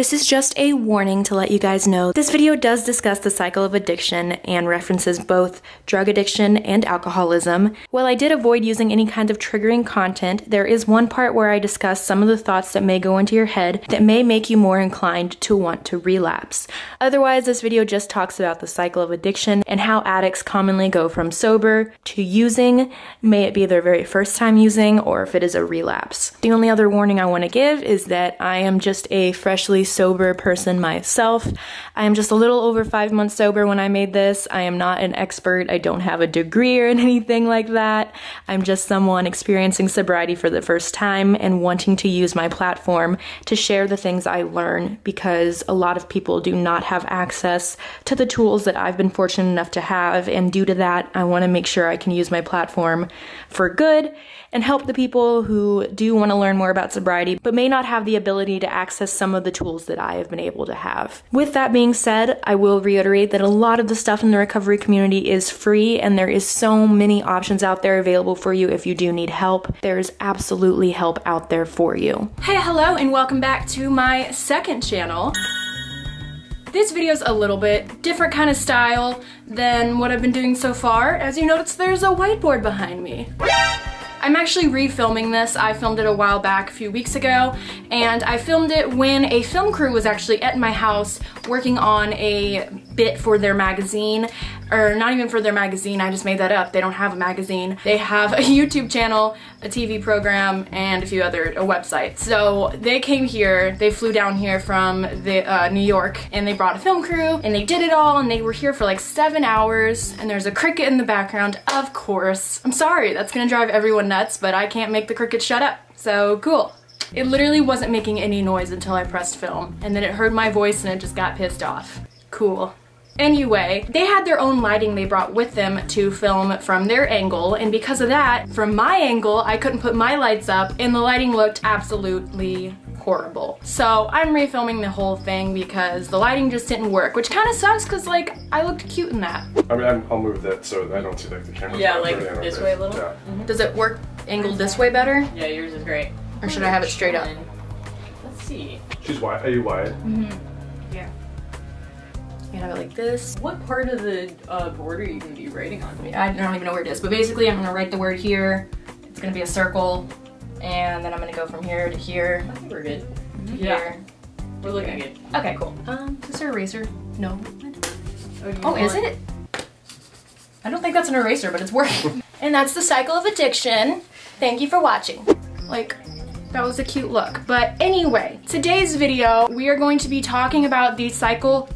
This is just a warning to let you guys know this video does discuss the cycle of addiction and references both drug addiction and alcoholism. While I did avoid using any kind of triggering content, there is one part where I discuss some of the thoughts that may go into your head that may make you more inclined to want to relapse. Otherwise, this video just talks about the cycle of addiction and how addicts commonly go from sober to using, may it be their very first time using or if it is a relapse. The only other warning I want to give is that I am just a freshly sober person myself. I am just a little over five months sober when I made this. I am not an expert. I don't have a degree or anything like that. I'm just someone experiencing sobriety for the first time and wanting to use my platform to share the things I learn because a lot of people do not have access to the tools that I've been fortunate enough to have. And due to that, I want to make sure I can use my platform for good and help the people who do want to learn more about sobriety but may not have the ability to access some of the tools that I have been able to have. With that being said, I will reiterate that a lot of the stuff in the recovery community is free and there is so many options out there available for you if you do need help. There is absolutely help out there for you. Hey, hello, and welcome back to my second channel. This video is a little bit different kind of style than what I've been doing so far. As you notice, there's a whiteboard behind me. I'm actually refilming this. I filmed it a while back, a few weeks ago, and I filmed it when a film crew was actually at my house working on a bit for their magazine, or not even for their magazine, I just made that up. They don't have a magazine. They have a YouTube channel, a TV program, and a few other, a website. So they came here, they flew down here from the uh, New York, and they brought a film crew, and they did it all, and they were here for like seven hours, and there's a cricket in the background, of course. I'm sorry, that's gonna drive everyone nuts, but I can't make the cricket shut up. So cool. It literally wasn't making any noise until I pressed film, and then it heard my voice and it just got pissed off. Cool. Anyway, they had their own lighting they brought with them to film from their angle, and because of that, from my angle, I couldn't put my lights up, and the lighting looked absolutely horrible. So I'm refilming the whole thing because the lighting just didn't work, which kind of sucks because like I looked cute in that. I mean, I'm, I'll move that so I don't see like the camera. Yeah, like this way a little. Yeah. Mm -hmm. Does it work angled this way better? Yeah, yours is great. Or should I have it straight up? Let's see. She's wide. Are you wide? Mm-hmm. Yeah. You have it like this. What part of the uh, board are you going to be writing on? I don't even know where it is, but basically I'm going to write the word here. It's going to be a circle, and then I'm going to go from here to here. I think we're good. To Yeah. here. We're looking good. Okay, cool. Um, is there an eraser? No. you Oh, is it? I don't think that's an eraser, but it's working. and that's the cycle of addiction. Thank you for watching. Like, that was a cute look. But anyway, today's video, we are going to be talking about the cycle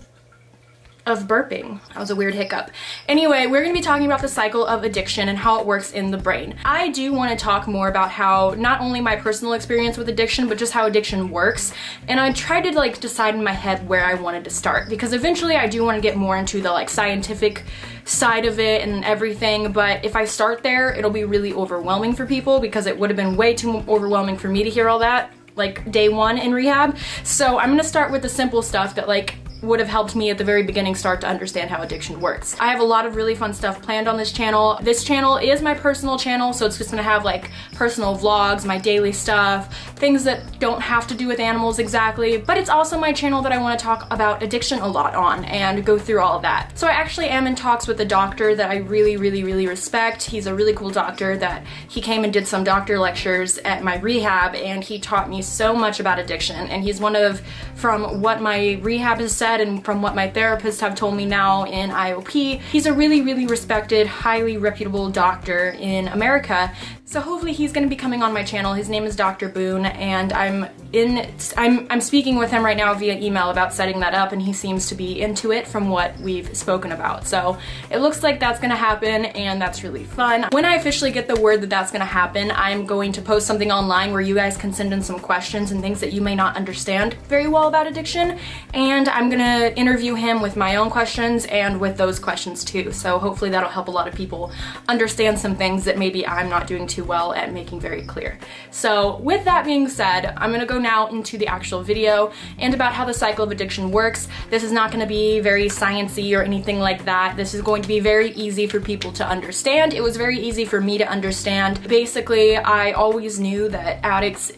of burping. That was a weird hiccup. Anyway, we're gonna be talking about the cycle of addiction and how it works in the brain. I do wanna talk more about how not only my personal experience with addiction, but just how addiction works. And I tried to like decide in my head where I wanted to start because eventually I do wanna get more into the like scientific side of it and everything, but if I start there, it'll be really overwhelming for people because it would have been way too overwhelming for me to hear all that like day one in rehab. So I'm gonna start with the simple stuff that like would have helped me at the very beginning start to understand how addiction works. I have a lot of really fun stuff planned on this channel. This channel is my personal channel, so it's just gonna have like personal vlogs, my daily stuff, things that don't have to do with animals exactly, but it's also my channel that I wanna talk about addiction a lot on and go through all of that. So I actually am in talks with a doctor that I really, really, really respect. He's a really cool doctor that he came and did some doctor lectures at my rehab and he taught me so much about addiction and he's one of, from what my rehab has said and from what my therapists have told me now in IOP, he's a really, really respected, highly reputable doctor in America. So hopefully he's gonna be coming on my channel. His name is Dr. Boone and I'm in, I'm, I'm speaking with him right now via email about setting that up and he seems to be into it from what we've spoken about. So it looks like that's gonna happen and that's really fun. When I officially get the word that that's gonna happen, I'm going to post something online where you guys can send in some questions and things that you may not understand very well about addiction and I'm gonna interview him with my own questions and with those questions too. So hopefully that'll help a lot of people understand some things that maybe I'm not doing too well at making very clear. So with that being said, I'm gonna go now into the actual video and about how the cycle of addiction works. This is not gonna be very sciencey or anything like that. This is going to be very easy for people to understand. It was very easy for me to understand. Basically, I always knew that addicts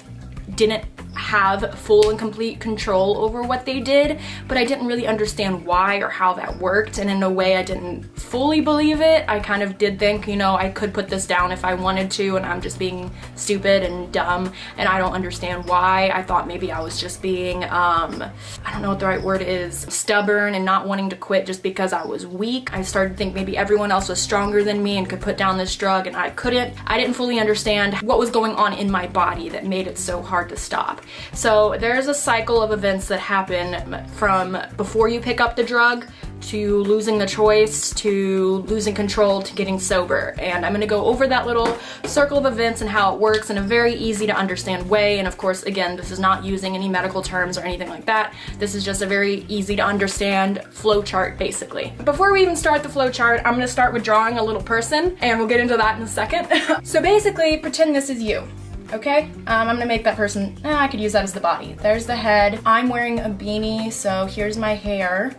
didn't have full and complete control over what they did, but I didn't really understand why or how that worked. And in a way, I didn't fully believe it. I kind of did think, you know, I could put this down if I wanted to, and I'm just being stupid and dumb, and I don't understand why. I thought maybe I was just being, um, I don't know what the right word is, stubborn and not wanting to quit just because I was weak. I started to think maybe everyone else was stronger than me and could put down this drug, and I couldn't. I didn't fully understand what was going on in my body that made it so hard to stop. So there's a cycle of events that happen from before you pick up the drug to losing the choice to losing control to getting sober. And I'm gonna go over that little circle of events and how it works in a very easy to understand way. And of course, again, this is not using any medical terms or anything like that. This is just a very easy to understand flow chart basically. Before we even start the flow chart, I'm gonna start with drawing a little person and we'll get into that in a second. so basically, pretend this is you okay? Um, I'm gonna make that person, eh, I could use that as the body. There's the head. I'm wearing a beanie, so here's my hair.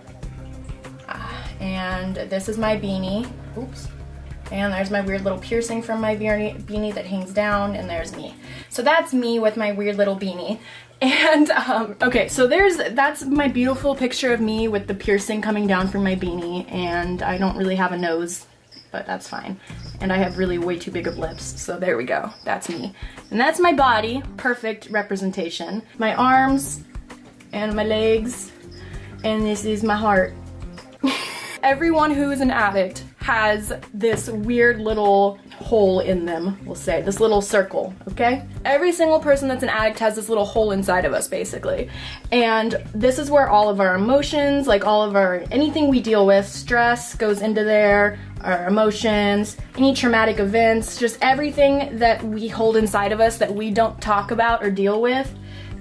Ah, and this is my beanie. Oops. And there's my weird little piercing from my beanie that hangs down, and there's me. So that's me with my weird little beanie. And, um, okay, so there's, that's my beautiful picture of me with the piercing coming down from my beanie, and I don't really have a nose, but that's fine. And I have really way too big of lips, so there we go. That's me. And that's my body, perfect representation. My arms, and my legs, and this is my heart. Everyone who is an addict has this weird little hole in them, we'll say, this little circle, okay? Every single person that's an addict has this little hole inside of us, basically. And this is where all of our emotions, like all of our, anything we deal with, stress goes into there, our emotions, any traumatic events, just everything that we hold inside of us that we don't talk about or deal with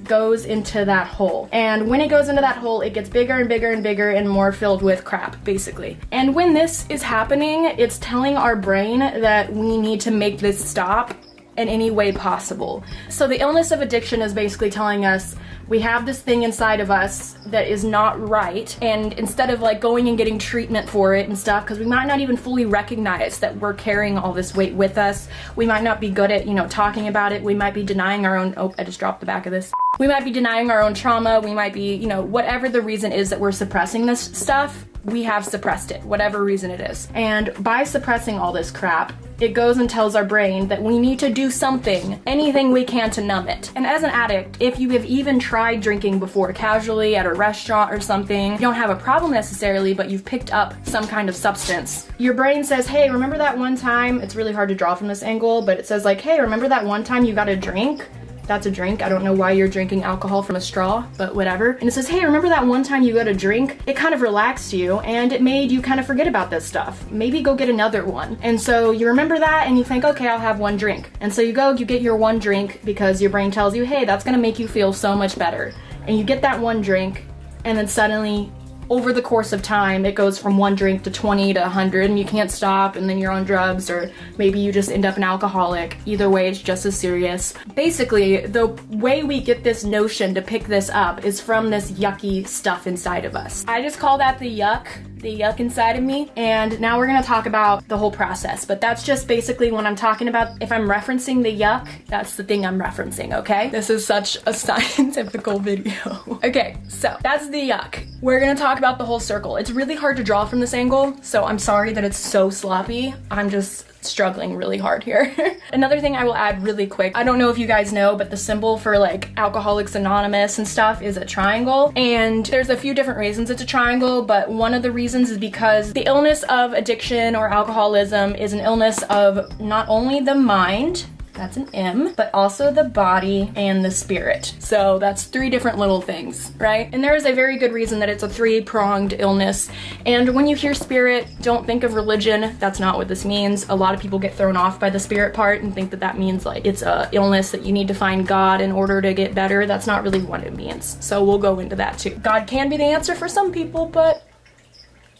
goes into that hole. And when it goes into that hole, it gets bigger and bigger and bigger and more filled with crap, basically. And when this is happening, it's telling our brain that we need to make this stop in any way possible. So the illness of addiction is basically telling us we have this thing inside of us that is not right and instead of like going and getting treatment for it and stuff because we might not even fully recognize that we're carrying all this weight with us we might not be good at you know talking about it we might be denying our own oh i just dropped the back of this we might be denying our own trauma we might be you know whatever the reason is that we're suppressing this stuff we have suppressed it, whatever reason it is. And by suppressing all this crap, it goes and tells our brain that we need to do something, anything we can to numb it. And as an addict, if you have even tried drinking before casually at a restaurant or something, you don't have a problem necessarily, but you've picked up some kind of substance, your brain says, hey, remember that one time? It's really hard to draw from this angle, but it says like, hey, remember that one time you got a drink? That's a drink. I don't know why you're drinking alcohol from a straw, but whatever. And it says, hey, remember that one time you got a drink? It kind of relaxed you and it made you kind of forget about this stuff. Maybe go get another one. And so you remember that and you think, okay, I'll have one drink. And so you go, you get your one drink because your brain tells you, hey, that's gonna make you feel so much better. And you get that one drink and then suddenly over the course of time, it goes from one drink to 20 to 100 and you can't stop and then you're on drugs or maybe you just end up an alcoholic. Either way, it's just as serious. Basically, the way we get this notion to pick this up is from this yucky stuff inside of us. I just call that the yuck the yuck inside of me. And now we're gonna talk about the whole process, but that's just basically when I'm talking about, if I'm referencing the yuck, that's the thing I'm referencing, okay? This is such a scientific video. okay, so that's the yuck. We're gonna talk about the whole circle. It's really hard to draw from this angle, so I'm sorry that it's so sloppy. I'm just struggling really hard here. Another thing I will add really quick, I don't know if you guys know, but the symbol for like Alcoholics Anonymous and stuff is a triangle. And there's a few different reasons it's a triangle, but one of the reasons is because the illness of addiction or alcoholism is an illness of not only the mind, that's an M, but also the body and the spirit. So that's three different little things, right? And there is a very good reason that it's a three pronged illness. And when you hear spirit, don't think of religion. That's not what this means. A lot of people get thrown off by the spirit part and think that that means like it's a illness that you need to find God in order to get better. That's not really what it means. So we'll go into that too. God can be the answer for some people, but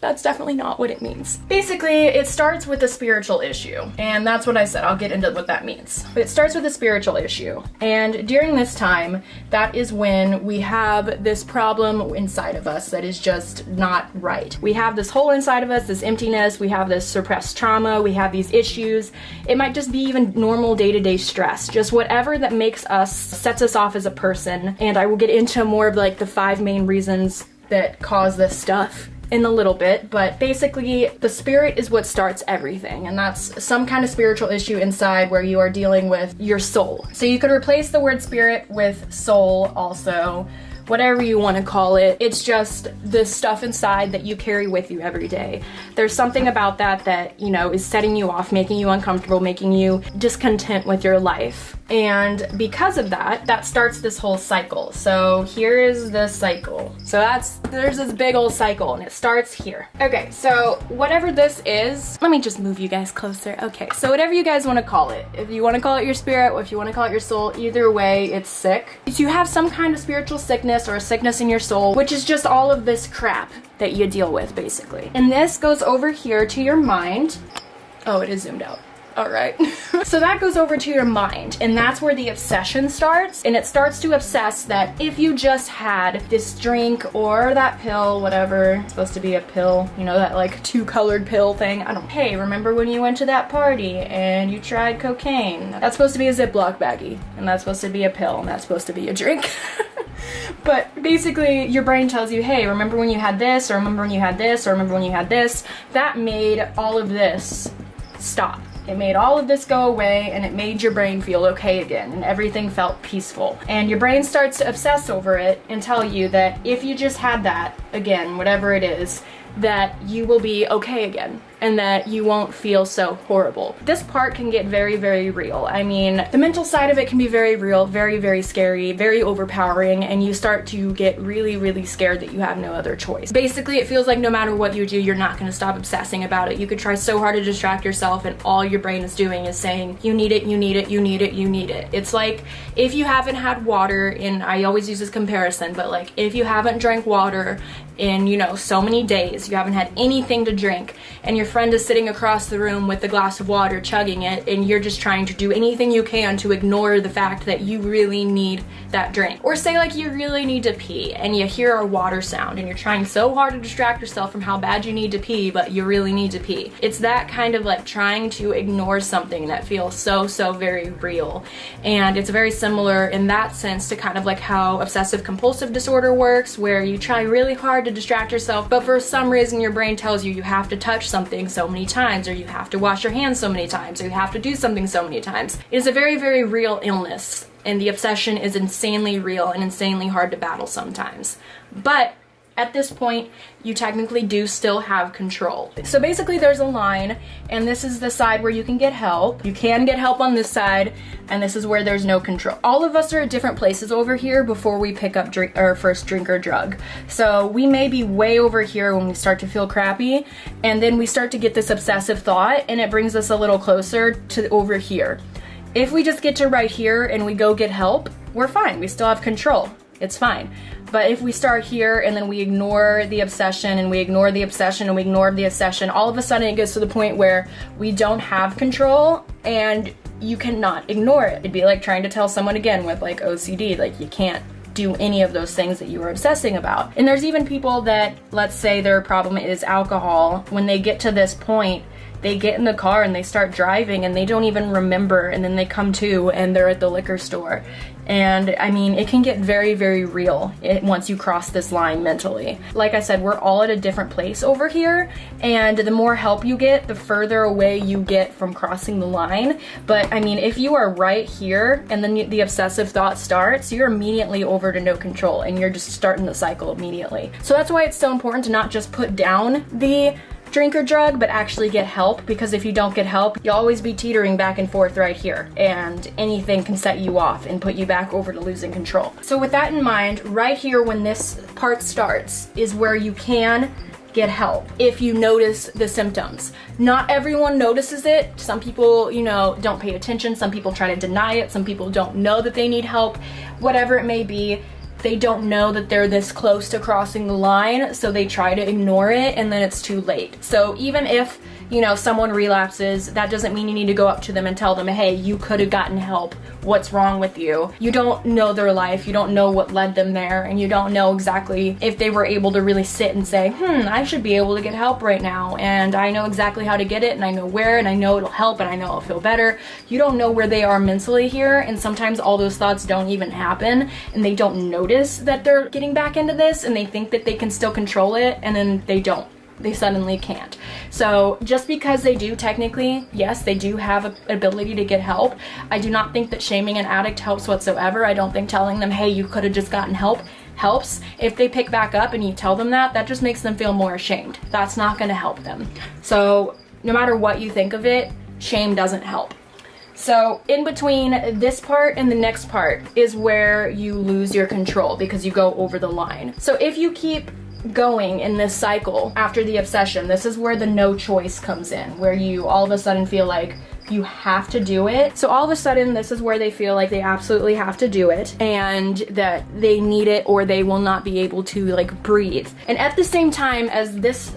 That's definitely not what it means. Basically, it starts with a spiritual issue, and that's what I said. I'll get into what that means. But it starts with a spiritual issue, and during this time, that is when we have this problem inside of us that is just not right. We have this hole inside of us, this emptiness, we have this suppressed trauma, we have these issues. It might just be even normal day to day stress, just whatever that makes us, sets us off as a person. And I will get into more of like the five main reasons that cause this stuff in a little bit, but basically, the spirit is what starts everything, and that's some kind of spiritual issue inside where you are dealing with your soul. So you could replace the word spirit with soul also whatever you want to call it. It's just the stuff inside that you carry with you every day. There's something about that that, you know, is setting you off, making you uncomfortable, making you discontent with your life. And because of that, that starts this whole cycle. So here is the cycle. So that's, there's this big old cycle and it starts here. Okay, so whatever this is, let me just move you guys closer. Okay, so whatever you guys want to call it. If you want to call it your spirit or if you want to call it your soul, either way, it's sick. If you have some kind of spiritual sickness or a sickness in your soul, which is just all of this crap that you deal with basically. And this goes over here to your mind. Oh, it is zoomed out. All right. so that goes over to your mind, and that's where the obsession starts. And it starts to obsess that if you just had this drink or that pill, whatever, supposed to be a pill, you know, that like two colored pill thing. I don't, hey, remember when you went to that party and you tried cocaine? That's supposed to be a Ziploc baggie, and that's supposed to be a pill, and that's supposed to be a drink. but basically your brain tells you hey remember when you had this or remember when you had this or remember when you had this that made all of this stop it made all of this go away and it made your brain feel okay again and everything felt peaceful. And your brain starts to obsess over it and tell you that if you just had that, again, whatever it is, that you will be okay again and that you won't feel so horrible. This part can get very, very real. I mean, the mental side of it can be very real, very, very scary, very overpowering, and you start to get really, really scared that you have no other choice. Basically, it feels like no matter what you do, you're not gonna stop obsessing about it. You could try so hard to distract yourself, and all your brain is doing is saying, you need it, you need it, you need it, you need it. It's like if you haven't had water and I always use this comparison, but like if you haven't drank water in, you know, so many days, you haven't had anything to drink, and your friend is sitting across the room with a glass of water chugging it and you're just trying to do anything you can to ignore the fact that you really need that drink. Or say like you really need to pee and you hear a water sound and you're trying so hard to distract yourself from how bad you need to pee but you really need to pee. It's that kind of like trying to ignore something that feels so so very real. And it's very similar in that sense to kind of like how obsessive compulsive disorder works where you try really hard to distract yourself but for some reason your brain tells you you have to touch something so many times, or you have to wash your hands so many times, or you have to do something so many times. It is a very, very real illness, and the obsession is insanely real and insanely hard to battle sometimes. But at this point, you technically do still have control. So basically there's a line, and this is the side where you can get help. You can get help on this side, and this is where there's no control. All of us are at different places over here before we pick up drink, our first drink or drug. So we may be way over here when we start to feel crappy, and then we start to get this obsessive thought, and it brings us a little closer to over here. If we just get to right here and we go get help, we're fine. We still have control. It's fine. But if we start here and then we ignore the obsession and we ignore the obsession and we ignore the obsession, all of a sudden it gets to the point where we don't have control and you cannot ignore it. It'd be like trying to tell someone again with like OCD, like you can't do any of those things that you were obsessing about. And there's even people that, let's say their problem is alcohol, when they get to this point, they get in the car and they start driving and they don't even remember and then they come to and they're at the liquor store and I mean, it can get very, very real it, once you cross this line mentally. Like I said, we're all at a different place over here, and the more help you get, the further away you get from crossing the line. But I mean, if you are right here and then the obsessive thought starts, you're immediately over to no control and you're just starting the cycle immediately. So that's why it's so important to not just put down the drink or drug, but actually get help because if you don't get help, you'll always be teetering back and forth right here and anything can set you off and put you back over to losing control. So with that in mind, right here when this part starts is where you can get help if you notice the symptoms. Not everyone notices it. Some people, you know, don't pay attention. Some people try to deny it. Some people don't know that they need help. Whatever it may be, they don't know that they're this close to crossing the line, so they try to ignore it and then it's too late. So even if you know, someone relapses, that doesn't mean you need to go up to them and tell them, hey, you could have gotten help. What's wrong with you? You don't know their life, you don't know what led them there, and you don't know exactly if they were able to really sit and say, hmm, I should be able to get help right now, and I know exactly how to get it, and I know where, and I know it'll help, and I know I'll feel better. You don't know where they are mentally here, and sometimes all those thoughts don't even happen, and they don't notice that they're getting back into this, and they think that they can still control it, and then they don't they suddenly can't. So just because they do technically, yes, they do have an ability to get help. I do not think that shaming an addict helps whatsoever. I don't think telling them, hey, you could have just gotten help helps. If they pick back up and you tell them that, that just makes them feel more ashamed. That's not gonna help them. So no matter what you think of it, shame doesn't help. So in between this part and the next part is where you lose your control because you go over the line. So if you keep going in this cycle after the obsession, this is where the no choice comes in, where you all of a sudden feel like you have to do it. So all of a sudden, this is where they feel like they absolutely have to do it and that they need it or they will not be able to like breathe. And at the same time as this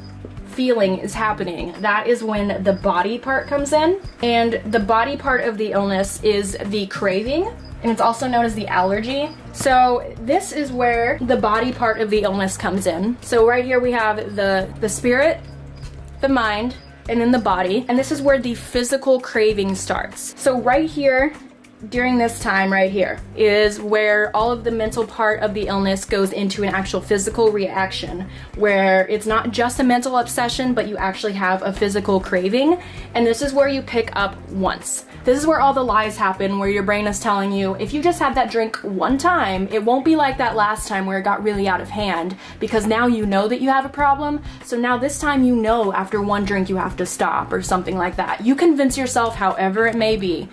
feeling is happening, that is when the body part comes in. And the body part of the illness is the craving and it's also known as the allergy. So this is where the body part of the illness comes in. So right here we have the, the spirit, the mind, and then the body. And this is where the physical craving starts. So right here, during this time right here is where all of the mental part of the illness goes into an actual physical reaction where it's not just a mental obsession but you actually have a physical craving and this is where you pick up once this is where all the lies happen, where your brain is telling you, if you just have that drink one time, it won't be like that last time where it got really out of hand, because now you know that you have a problem. So now this time you know after one drink you have to stop or something like that. You convince yourself, however it may be,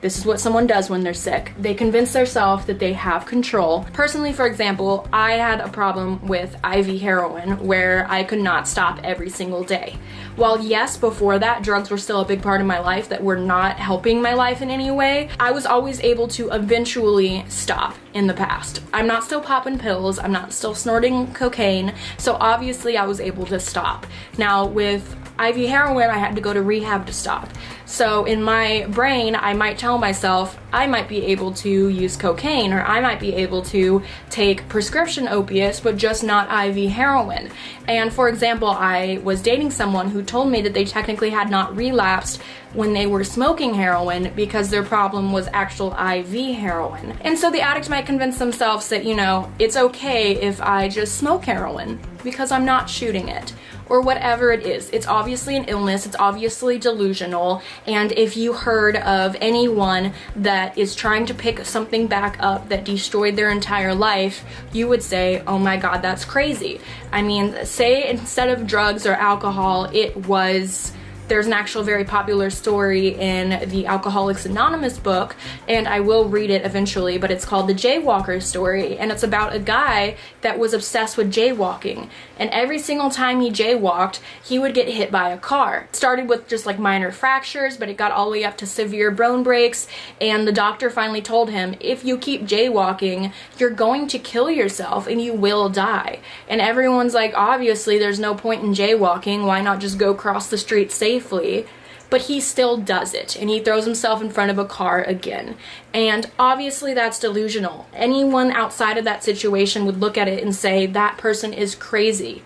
this is what someone does when they're sick. They convince themselves that they have control. Personally, for example, I had a problem with IV heroin where I could not stop every single day. While yes, before that, drugs were still a big part of my life that were not helping my life in any way, I was always able to eventually stop in the past. I'm not still popping pills, I'm not still snorting cocaine, so obviously I was able to stop. Now with IV heroin, I had to go to rehab to stop. So in my brain, I might tell myself I might be able to use cocaine or I might be able to take prescription opiates, but just not IV heroin. And for example, I was dating someone who told me that they technically had not relapsed when they were smoking heroin because their problem was actual IV heroin. And so the addict might convince themselves that, you know, it's okay if I just smoke heroin because I'm not shooting it or whatever it is. It's obviously an illness, it's obviously delusional, and if you heard of anyone that is trying to pick something back up that destroyed their entire life, you would say, oh my god, that's crazy. I mean, say instead of drugs or alcohol, it was there's an actual very popular story in the Alcoholics Anonymous book, and I will read it eventually, but it's called The Jaywalker Story, and it's about a guy that was obsessed with jaywalking. And every single time he jaywalked, he would get hit by a car. It started with just like minor fractures, but it got all the way up to severe bone breaks, and the doctor finally told him, if you keep jaywalking, you're going to kill yourself and you will die. And everyone's like, obviously, there's no point in jaywalking. Why not just go cross the street safely? Safely, but he still does it and he throws himself in front of a car again. And obviously that's delusional. Anyone outside of that situation would look at it and say that person is crazy.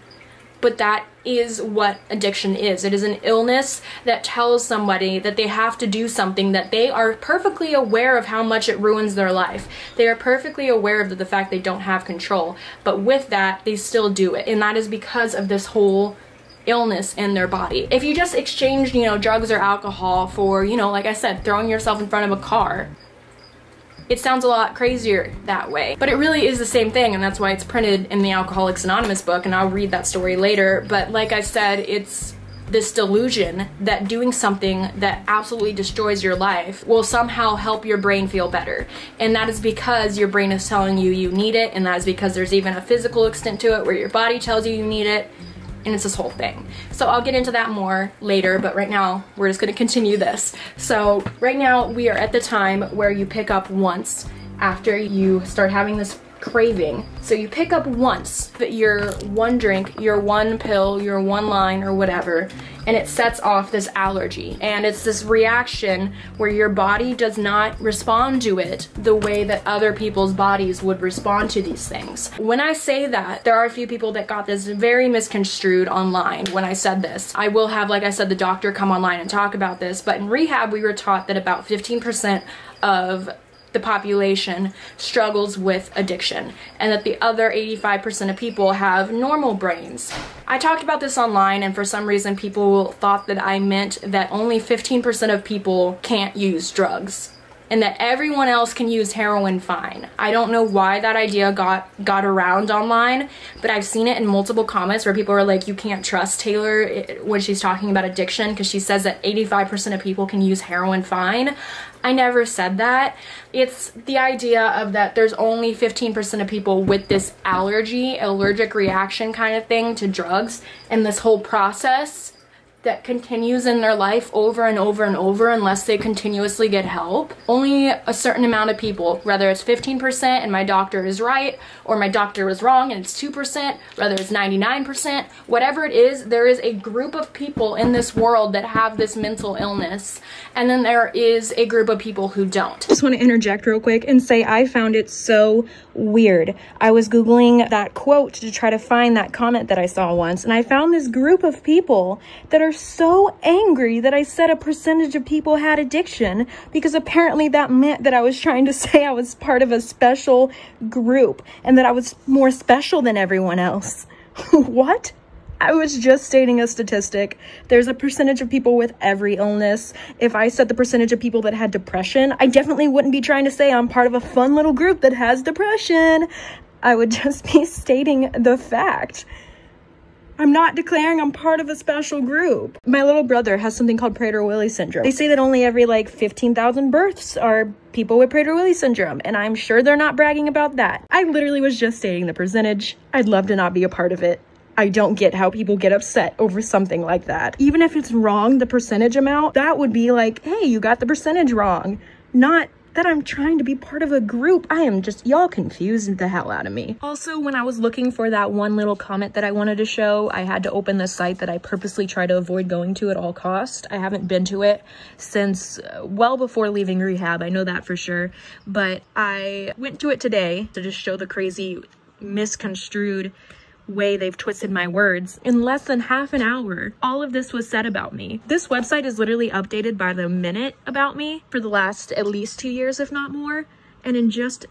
But that is what addiction is. It is an illness that tells somebody that they have to do something that they are perfectly aware of how much it ruins their life. They are perfectly aware of the fact they don't have control. But with that, they still do it. And that is because of this whole illness in their body. If you just exchange, you know, drugs or alcohol for, you know, like I said, throwing yourself in front of a car, it sounds a lot crazier that way. But it really is the same thing, and that's why it's printed in the Alcoholics Anonymous book, and I'll read that story later. But like I said, it's this delusion that doing something that absolutely destroys your life will somehow help your brain feel better. And that is because your brain is telling you you need it, and that is because there's even a physical extent to it where your body tells you you need it and it's this whole thing. So I'll get into that more later, but right now we're just gonna continue this. So right now we are at the time where you pick up once after you start having this craving. So you pick up once your one drink, your one pill, your one line or whatever, and it sets off this allergy. And it's this reaction where your body does not respond to it the way that other people's bodies would respond to these things. When I say that, there are a few people that got this very misconstrued online when I said this. I will have, like I said, the doctor come online and talk about this, but in rehab, we were taught that about 15% of the population struggles with addiction and that the other 85% of people have normal brains. I talked about this online and for some reason people thought that I meant that only 15% of people can't use drugs and that everyone else can use heroin fine. I don't know why that idea got got around online, but I've seen it in multiple comments where people are like, you can't trust Taylor eh, when she's talking about addiction because she says that 85% of people can use heroin fine. I never said that. It's the idea of that there's only 15% of people with this allergy, allergic reaction kind of thing to drugs, and this whole process that continues in their life over and over and over unless they continuously get help. Only a certain amount of people, whether it's 15% and my doctor is right, or my doctor was wrong and it's 2%, whether it's 99%, whatever it is, there is a group of people in this world that have this mental illness, and then there is a group of people who don't. Just want to interject real quick and say I found it so weird. I was Googling that quote to try to find that comment that I saw once, and I found this group of people that are so angry that I said a percentage of people had addiction because apparently that meant that I was trying to say I was part of a special group and that I was more special than everyone else. what? I was just stating a statistic. There's a percentage of people with every illness. If I said the percentage of people that had depression, I definitely wouldn't be trying to say I'm part of a fun little group that has depression. I would just be stating the fact. I'm not declaring I'm part of a special group. My little brother has something called Prader-Willi syndrome. They say that only every like 15,000 births are people with Prader-Willi syndrome, and I'm sure they're not bragging about that. I literally was just stating the percentage. I'd love to not be a part of it. I don't get how people get upset over something like that. Even if it's wrong, the percentage amount, that would be like, hey, you got the percentage wrong. Not that I'm trying to be part of a group. I am just, y'all confused the hell out of me. Also, when I was looking for that one little comment that I wanted to show, I had to open the site that I purposely try to avoid going to at all cost. I haven't been to it since uh, well before leaving rehab. I know that for sure. But I went to it today to just show the crazy misconstrued way they've twisted my words. In less than half an hour, all of this was said about me. This website is literally updated by the minute about me for the last at least two years, if not more. And in just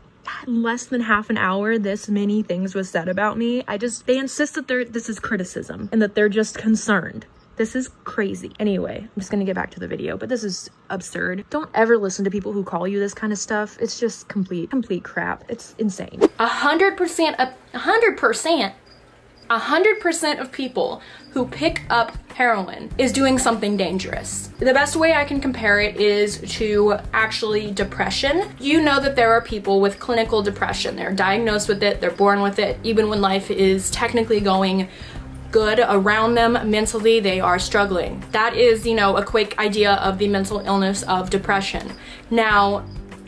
less than half an hour, this many things was said about me. I just, they insist that they're, this is criticism and that they're just concerned. This is crazy. Anyway, I'm just gonna get back to the video, but this is absurd. Don't ever listen to people who call you this kind of stuff. It's just complete, complete crap. It's insane. A hundred percent, a hundred percent 100% of people who pick up heroin is doing something dangerous. The best way I can compare it is to actually depression. You know that there are people with clinical depression. They're diagnosed with it, they're born with it, even when life is technically going good around them mentally, they are struggling. That is, you know, a quick idea of the mental illness of depression. Now,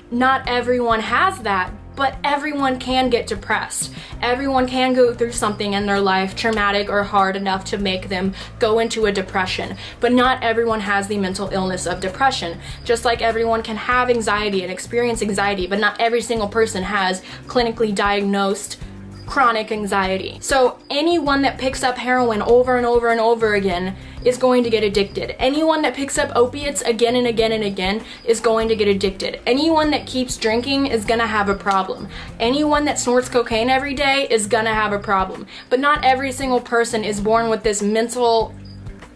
not everyone has that, but everyone can get depressed. Everyone can go through something in their life, traumatic or hard enough to make them go into a depression. But not everyone has the mental illness of depression. Just like everyone can have anxiety and experience anxiety, but not every single person has clinically diagnosed chronic anxiety. So anyone that picks up heroin over and over and over again is going to get addicted. Anyone that picks up opiates again and again and again is going to get addicted. Anyone that keeps drinking is gonna have a problem. Anyone that snorts cocaine every day is gonna have a problem. But not every single person is born with this mental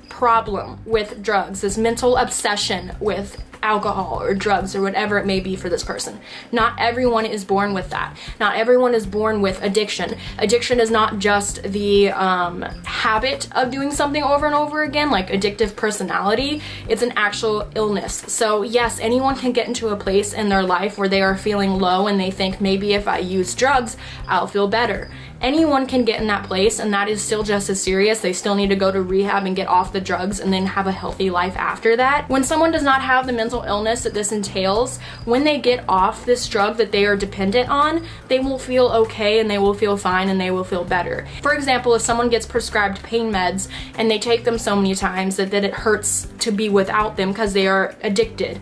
problem with drugs, this mental obsession with alcohol or drugs or whatever it may be for this person. Not everyone is born with that. Not everyone is born with addiction. Addiction is not just the um, habit of doing something over and over again, like addictive personality. It's an actual illness. So yes, anyone can get into a place in their life where they are feeling low and they think maybe if I use drugs, I'll feel better. Anyone can get in that place and that is still just as serious. They still need to go to rehab and get off the drugs and then have a healthy life after that. When someone does not have the mental mental illness that this entails, when they get off this drug that they are dependent on, they will feel okay and they will feel fine and they will feel better. For example, if someone gets prescribed pain meds and they take them so many times that, that it hurts to be without them because they are addicted,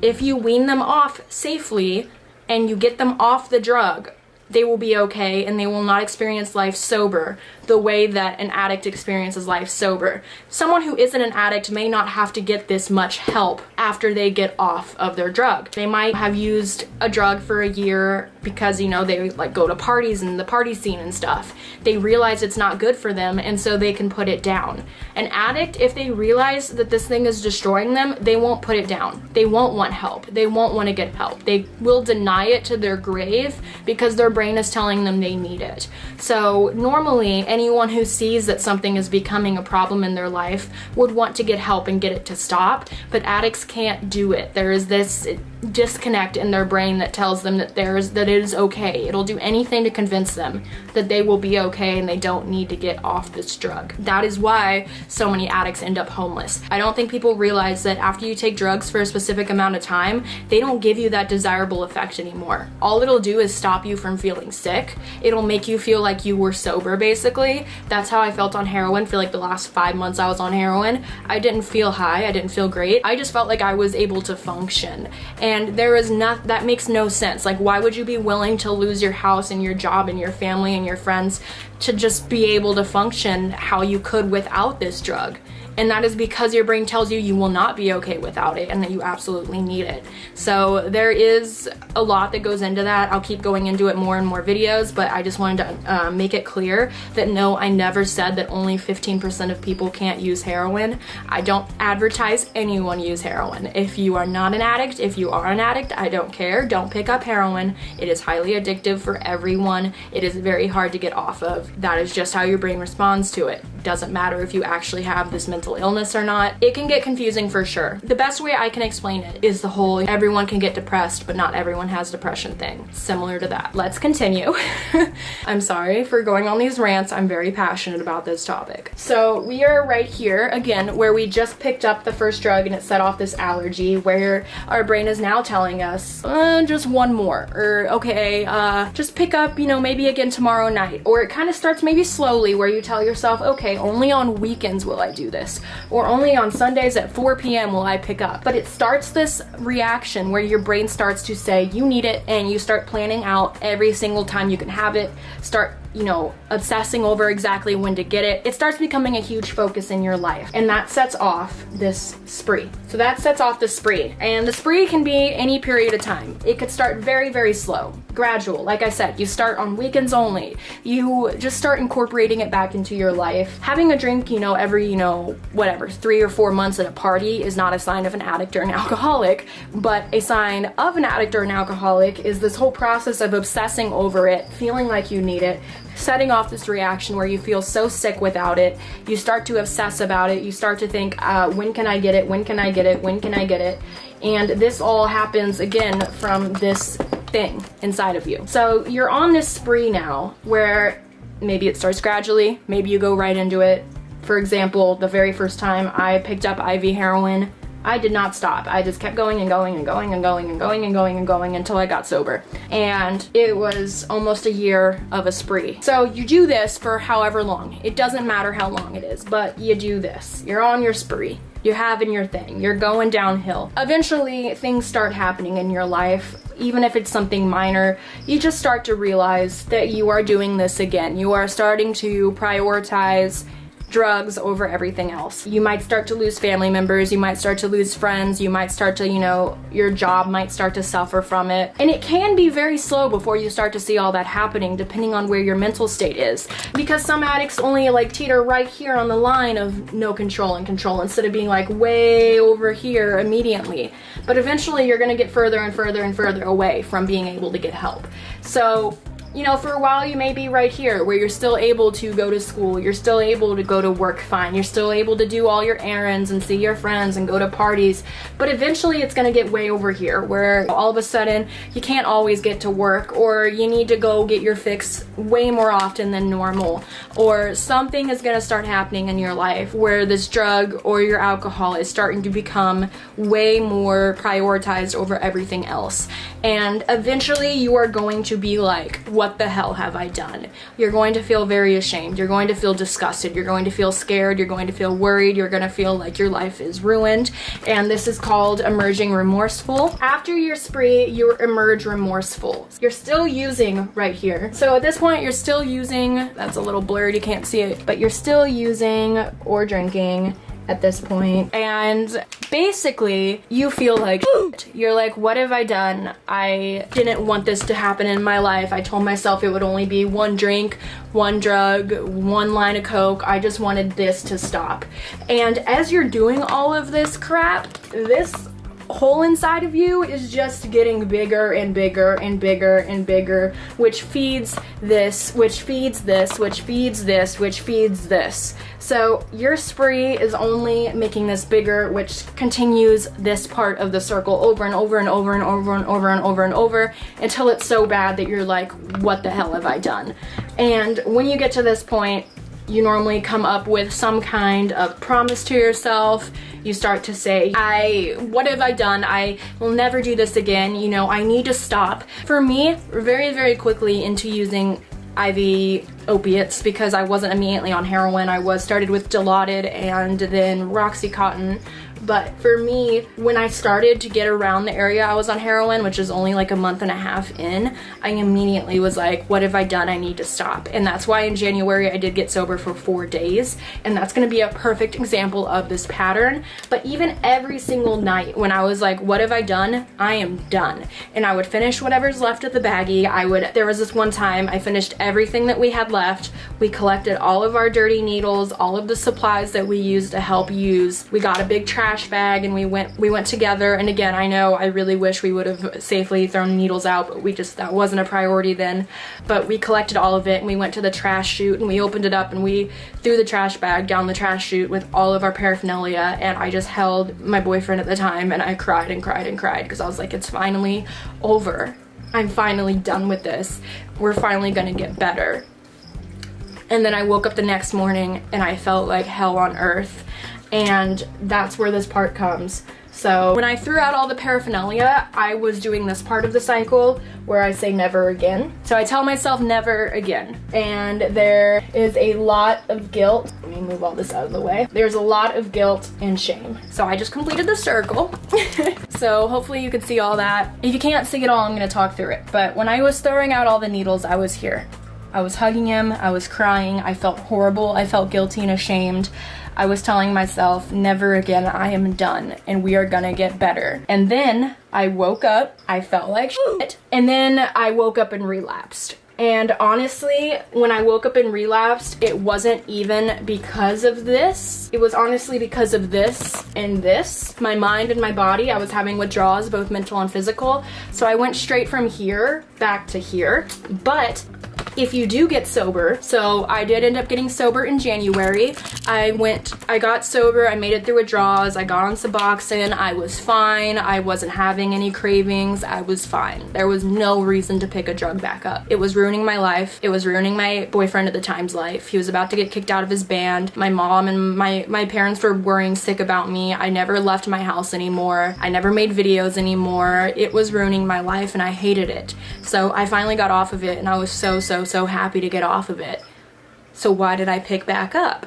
if you wean them off safely and you get them off the drug, they will be okay and they will not experience life sober the way that an addict experiences life sober. Someone who isn't an addict may not have to get this much help after they get off of their drug. They might have used a drug for a year because, you know, they like go to parties and the party scene and stuff. They realize it's not good for them and so they can put it down. An addict, if they realize that this thing is destroying them, they won't put it down. They won't want help. They won't want to get help. They will deny it to their grave because their brain is telling them they need it. So normally, anyone who sees that something is becoming a problem in their life would want to get help and get it to stop, but addicts can't do it. There is this disconnect in their brain that tells them that there's that it is okay. It'll do anything to convince them that they will be okay and they don't need to get off this drug. That is why so many addicts end up homeless. I don't think people realize that after you take drugs for a specific amount of time, they don't give you that desirable effect anymore. All it'll do is stop you from feeling sick. It'll make you feel like you were sober basically. That's how I felt on heroin for like the last 5 months I was on heroin. I didn't feel high, I didn't feel great. I just felt like I was able to function. And there is not that makes no sense. Like why would you be willing to lose your house and your job and your family and your friends to just be able to function how you could without this drug? And that is because your brain tells you you will not be okay without it and that you absolutely need it. So there is a lot that goes into that. I'll keep going into it more and more videos, but I just wanted to uh, make it clear that no, I never said that only 15% of people can't use heroin. I don't advertise anyone use heroin. If you are not an addict, if you are an addict, I don't care. Don't pick up heroin. It is highly addictive for everyone. It is very hard to get off of. That is just how your brain responds to it. Doesn't matter if you actually have this mental illness or not. It can get confusing for sure. The best way I can explain it is the whole everyone can get depressed, but not everyone has depression thing. Similar to that. Let's continue. I'm sorry for going on these rants. I'm very passionate about this topic. So we are right here again where we just picked up the first drug and it set off this allergy where our brain is now telling us uh, just one more or okay uh, just pick up you know maybe again tomorrow night or it kind of starts maybe slowly where you tell yourself okay only on weekends will I do this or only on Sundays at 4 p.m. will I pick up. But it starts this reaction where your brain starts to say you need it and you start planning out every single time you can have it, start you know, obsessing over exactly when to get it, it starts becoming a huge focus in your life. And that sets off this spree. So that sets off the spree. And the spree can be any period of time. It could start very, very slow, gradual. Like I said, you start on weekends only. You just start incorporating it back into your life. Having a drink, you know, every, you know, whatever, three or four months at a party is not a sign of an addict or an alcoholic, but a sign of an addict or an alcoholic is this whole process of obsessing over it, feeling like you need it, setting off this reaction where you feel so sick without it. You start to obsess about it. You start to think, uh, when can I get it? When can I get it? When can I get it? And this all happens again from this thing inside of you. So you're on this spree now where maybe it starts gradually, maybe you go right into it. For example, the very first time I picked up IV heroin, I did not stop. I just kept going and going and going and going and going and going and going until I got sober. And it was almost a year of a spree. So you do this for however long. It doesn't matter how long it is, but you do this. You're on your spree. You're having your thing. You're going downhill. Eventually, things start happening in your life. Even if it's something minor, you just start to realize that you are doing this again. You are starting to prioritize drugs over everything else. You might start to lose family members, you might start to lose friends, you might start to, you know, your job might start to suffer from it. And it can be very slow before you start to see all that happening depending on where your mental state is. Because some addicts only like teeter right here on the line of no control and control instead of being like way over here immediately. But eventually you're gonna get further and further and further away from being able to get help. So you know, for a while you may be right here where you're still able to go to school, you're still able to go to work fine, you're still able to do all your errands and see your friends and go to parties, but eventually it's gonna get way over here where all of a sudden you can't always get to work or you need to go get your fix way more often than normal or something is gonna start happening in your life where this drug or your alcohol is starting to become way more prioritized over everything else. And eventually you are going to be like, what the hell have I done? You're going to feel very ashamed. You're going to feel disgusted. You're going to feel scared. You're going to feel worried. You're going to feel like your life is ruined. And this is called emerging remorseful. After your spree, you emerge remorseful. You're still using right here. So at this point, you're still using, that's a little blurred, you can't see it, but you're still using or drinking at this point. And basically you feel like you're like what have I done? I didn't want this to happen in my life. I told myself it would only be one drink one drug one line of coke. I just wanted this to stop. And as you're doing all of this crap this hole inside of you is just getting bigger and bigger and bigger and bigger, which feeds this, which feeds this, which feeds this, which feeds this. So your spree is only making this bigger, which continues this part of the circle over and over and over and over and over and over and over until it's so bad that you're like, what the hell have I done? And when you get to this point, you normally come up with some kind of promise to yourself. You start to say, I, what have I done? I will never do this again. You know, I need to stop. For me, very, very quickly into using IV opiates because I wasn't immediately on heroin. I was started with Dilaudid and then Roxycontin but for me, when I started to get around the area I was on heroin, which is only like a month and a half in, I immediately was like, what have I done? I need to stop. And that's why in January I did get sober for four days. And that's gonna be a perfect example of this pattern. But even every single night when I was like, what have I done? I am done. And I would finish whatever's left of the baggie. I would, there was this one time I finished everything that we had left. We collected all of our dirty needles, all of the supplies that we used to help use. We got a big trash trash bag and we went we went together. And again I know I really wish we would have safely thrown needles out but we just that wasn't a priority then. But we collected all of it and we went to the trash chute and we opened it up and we threw the trash bag down the trash chute with all of our paraphernalia. And I just held my boyfriend at the time and I cried and cried and cried because I was like it's finally over. I'm finally done with this. We're finally gonna get better. And then I woke up the next morning and I felt like hell on earth and that's where this part comes. So when I threw out all the paraphernalia, I was doing this part of the cycle where I say never again. So I tell myself never again. And there is a lot of guilt. Let me move all this out of the way. There's a lot of guilt and shame. So I just completed the circle. so hopefully you can see all that. If you can't see it all, I'm gonna talk through it. But when I was throwing out all the needles, I was here. I was hugging him, I was crying, I felt horrible, I felt guilty and ashamed. I was telling myself, never again, I am done and we are gonna get better. And then I woke up, I felt like shit, and then I woke up and relapsed. And honestly, when I woke up and relapsed, it wasn't even because of this. It was honestly because of this and this. My mind and my body, I was having withdrawals, both mental and physical. So I went straight from here back to here. But if you do get sober, so I did end up getting sober in January. I went, I got sober, I made it through withdrawals, I got on Suboxone, I was fine, I wasn't having any cravings, I was fine. There was no reason to pick a drug back up. It was ruining my life, it was ruining my boyfriend at the time's life. He was about to get kicked out of his band. My mom and my, my parents were worrying sick about me. I never left my house anymore. I never made videos anymore. It was ruining my life and I hated it. So I finally got off of it and I was so, so so, happy to get off of it. So why did I pick back up?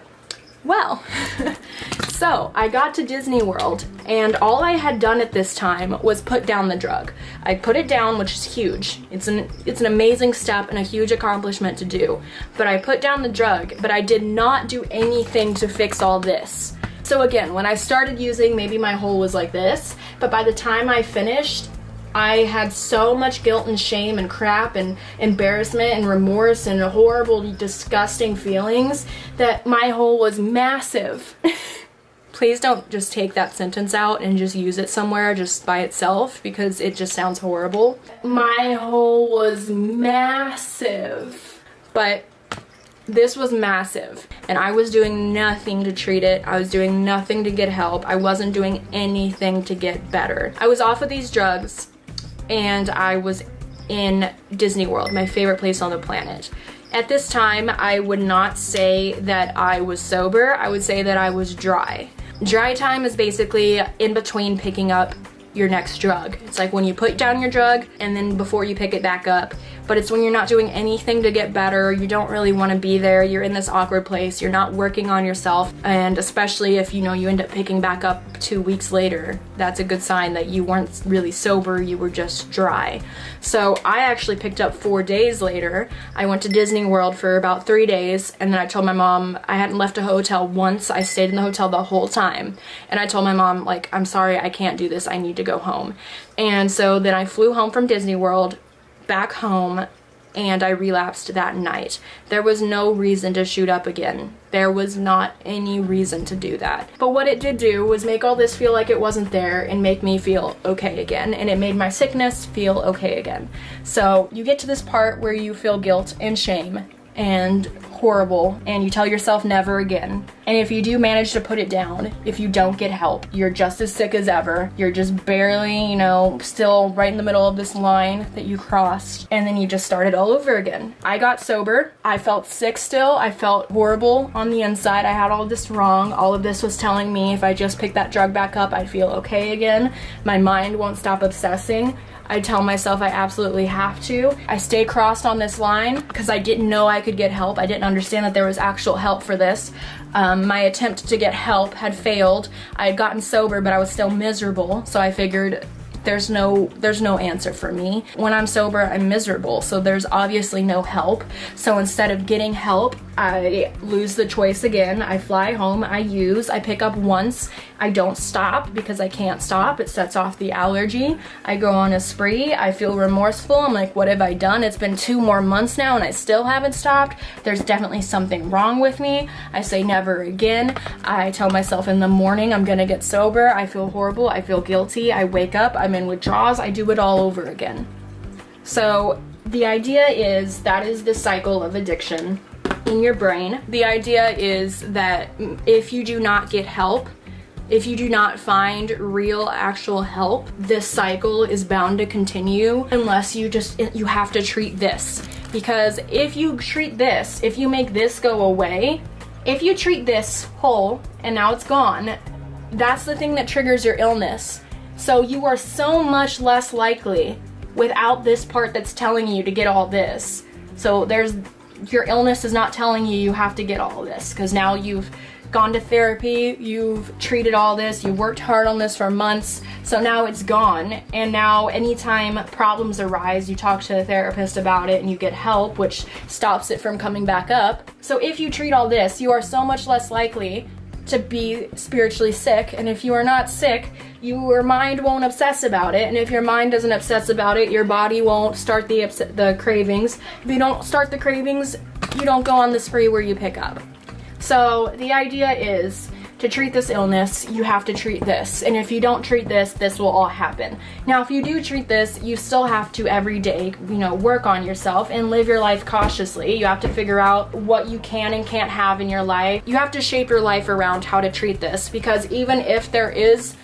Well, so I got to Disney World and all I had done at this time was put down the drug. I put it down, which is huge. It's an, it's an amazing step and a huge accomplishment to do. But I put down the drug, but I did not do anything to fix all this. So again, when I started using, maybe my hole was like this, but by the time I finished, I had so much guilt and shame and crap and embarrassment and remorse and horrible, disgusting feelings that my hole was massive. please don't just take that sentence out and just use it somewhere just by itself because it just sounds horrible. My hole was massive. But this was massive and I was doing nothing to treat it. I was doing nothing to get help. I wasn't doing anything to get better. I was off of these drugs and I was in Disney World, my favorite place on the planet. At this time, I would not say that I was sober. I would say that I was dry. Dry time is basically in between picking up your next drug. It's like when you put down your drug and then before you pick it back up. But it's when you're not doing anything to get better, you don't really want to be there, you're in this awkward place, you're not working on yourself, and especially if you know you end up picking back up two weeks later, that's a good sign that you weren't really sober, you were just dry. So I actually picked up four days later. I went to Disney World for about three days, and then I told my mom I hadn't left a hotel once. I stayed in the hotel the whole time. And I told my mom, like, I'm sorry, I can't do this, I need to go home. And so then I flew home from Disney World, back home, and I relapsed that night. There was no reason to shoot up again. There was not any reason to do that. But what it did do was make all this feel like it wasn't there and make me feel okay again. And it made my sickness feel okay again. So you get to this part where you feel guilt and shame and horrible and you tell yourself never again. And if you do manage to put it down, if you don't get help, you're just as sick as ever. You're just barely, you know, still right in the middle of this line that you crossed and then you just started all over again. I got sober. I felt sick still. I felt horrible on the inside. I had all this wrong. All of this was telling me if I just pick that drug back up, I'd feel okay again. My mind won't stop obsessing. I tell myself I absolutely have to. I stay crossed on this line because I didn't know I could get help. I didn't understand that there was actual help for this. Um, my attempt to get help had failed. I had gotten sober, but I was still miserable, so I figured there's no there's no answer for me. When I'm sober, I'm miserable, so there's obviously no help. So instead of getting help, I lose the choice again. I fly home, I use, I pick up once, I don't stop because I can't stop. It sets off the allergy. I go on a spree, I feel remorseful. I'm like, what have I done? It's been two more months now and I still haven't stopped. There's definitely something wrong with me. I say never again. I tell myself in the morning I'm gonna get sober. I feel horrible, I feel guilty. I wake up, I'm in withdrawals, I do it all over again. So the idea is that is the cycle of addiction in your brain. The idea is that if you do not get help, if you do not find real actual help, this cycle is bound to continue unless you just, you have to treat this. Because if you treat this, if you make this go away, if you treat this whole and now it's gone, that's the thing that triggers your illness. So you are so much less likely without this part that's telling you to get all this. So there's your illness is not telling you you have to get all this because now you've gone to therapy, you've treated all this, you worked hard on this for months, so now it's gone. And now anytime problems arise, you talk to a therapist about it and you get help, which stops it from coming back up. So if you treat all this, you are so much less likely to be spiritually sick. And if you are not sick, your mind won't obsess about it. And if your mind doesn't obsess about it, your body won't start the the cravings. If you don't start the cravings, you don't go on the spree where you pick up. So the idea is to treat this illness, you have to treat this. And if you don't treat this, this will all happen. Now, if you do treat this, you still have to every day, you know, work on yourself and live your life cautiously. You have to figure out what you can and can't have in your life. You have to shape your life around how to treat this because even if there is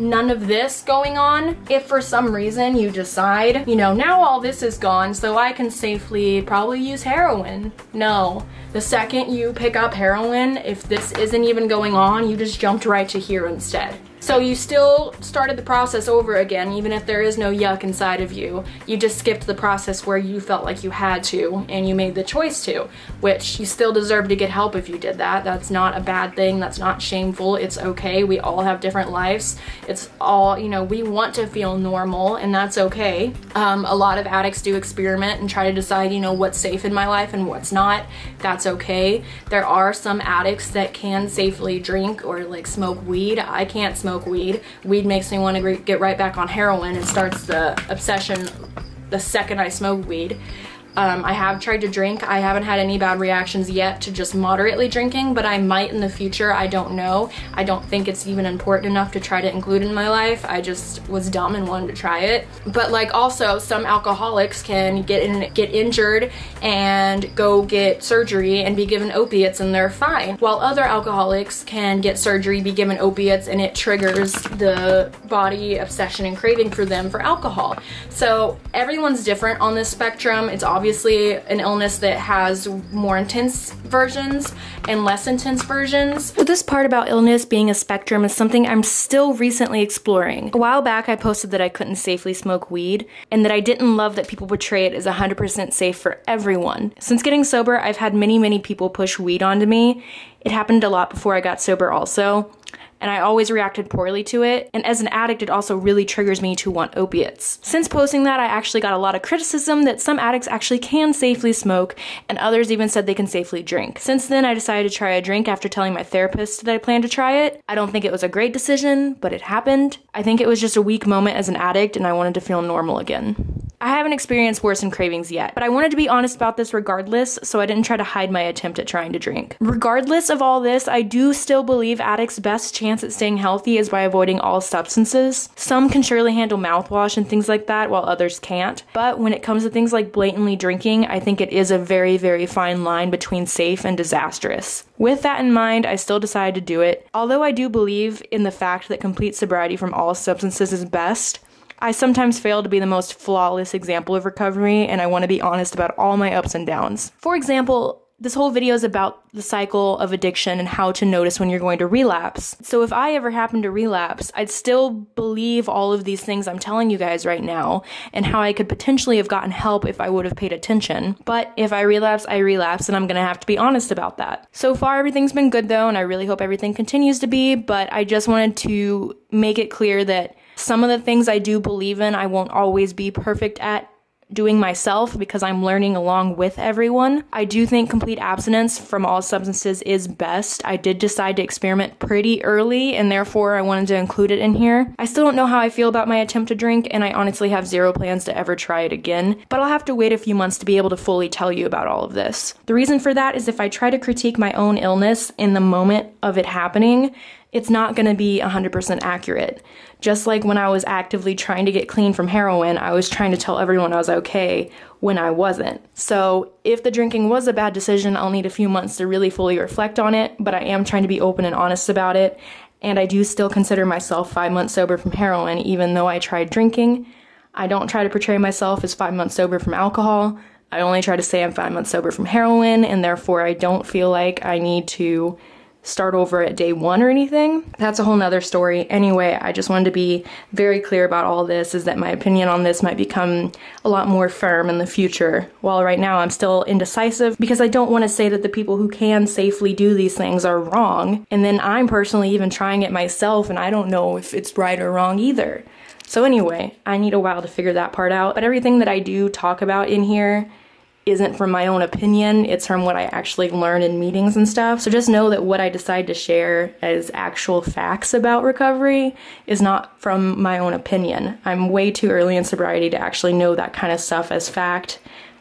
none of this going on. If for some reason you decide, you know, now all this is gone, so I can safely probably use heroin. No. The second you pick up heroin, if this isn't even going on, you just jumped right to here instead. So you still started the process over again, even if there is no yuck inside of you. You just skipped the process where you felt like you had to and you made the choice to, which you still deserve to get help if you did that. That's not a bad thing. That's not shameful. It's okay. We all have different lives. It's all, you know, we want to feel normal and that's okay. Um, a lot of addicts do experiment and try to decide, you know, what's safe in my life and what's not. That's okay. There are some addicts that can safely drink or like smoke weed. I can't smoke smoke weed. Weed makes me want to get right back on heroin and starts the obsession the second I smoke weed. Um, I have tried to drink. I haven't had any bad reactions yet to just moderately drinking, but I might in the future. I don't know. I don't think it's even important enough to try to include in my life. I just was dumb and wanted to try it. But like also some alcoholics can get in, get injured and go get surgery and be given opiates and they're fine. While other alcoholics can get surgery, be given opiates and it triggers the body obsession and craving for them for alcohol. So everyone's different on this spectrum. It's obviously an illness that has more intense versions and less intense versions. This part about illness being a spectrum is something I'm still recently exploring. A while back I posted that I couldn't safely smoke weed and that I didn't love that people portray it as 100% safe for everyone. Since getting sober, I've had many, many people push weed onto me. It happened a lot before I got sober also and I always reacted poorly to it. And as an addict, it also really triggers me to want opiates. Since posting that, I actually got a lot of criticism that some addicts actually can safely smoke, and others even said they can safely drink. Since then, I decided to try a drink after telling my therapist that I planned to try it. I don't think it was a great decision, but it happened. I think it was just a weak moment as an addict, and I wanted to feel normal again. I haven't experienced worsened cravings yet, but I wanted to be honest about this regardless, so I didn't try to hide my attempt at trying to drink. Regardless of all this, I do still believe addicts' best chance at staying healthy is by avoiding all substances. Some can surely handle mouthwash and things like that, while others can't. But when it comes to things like blatantly drinking, I think it is a very, very fine line between safe and disastrous. With that in mind, I still decided to do it. Although I do believe in the fact that complete sobriety from all substances is best, I sometimes fail to be the most flawless example of recovery, and I want to be honest about all my ups and downs. For example, this whole video is about the cycle of addiction and how to notice when you're going to relapse. So if I ever happen to relapse, I'd still believe all of these things I'm telling you guys right now and how I could potentially have gotten help if I would have paid attention. But if I relapse, I relapse and I'm gonna have to be honest about that. So far, everything's been good though, and I really hope everything continues to be, but I just wanted to make it clear that some of the things I do believe in, I won't always be perfect at doing myself because I'm learning along with everyone. I do think complete abstinence from all substances is best. I did decide to experiment pretty early and therefore I wanted to include it in here. I still don't know how I feel about my attempt to drink and I honestly have zero plans to ever try it again, but I'll have to wait a few months to be able to fully tell you about all of this. The reason for that is if I try to critique my own illness in the moment of it happening, it's not going to be 100% accurate. Just like when I was actively trying to get clean from heroin, I was trying to tell everyone I was okay when I wasn't. So, if the drinking was a bad decision, I'll need a few months to really fully reflect on it, but I am trying to be open and honest about it. And I do still consider myself five months sober from heroin, even though I tried drinking. I don't try to portray myself as five months sober from alcohol. I only try to say I'm five months sober from heroin, and therefore I don't feel like I need to start over at day one or anything. That's a whole nother story. Anyway, I just wanted to be very clear about all this is that my opinion on this might become a lot more firm in the future. While right now I'm still indecisive because I don't want to say that the people who can safely do these things are wrong. And then I'm personally even trying it myself and I don't know if it's right or wrong either. So anyway, I need a while to figure that part out. But everything that I do talk about in here isn't from my own opinion, it's from what I actually learn in meetings and stuff. So just know that what I decide to share as actual facts about recovery is not from my own opinion. I'm way too early in sobriety to actually know that kind of stuff as fact.